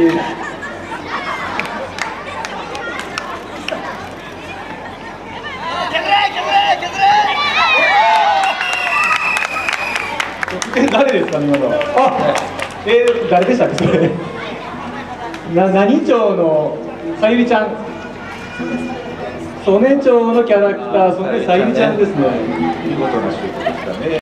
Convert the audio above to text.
えないえ誰ですかね今の？あえー、誰でしたっけ？それ。な何町の？さゆりちゃん。曽根町のキャラクター曽根さゆりちゃんですね。見事なシュでしたね。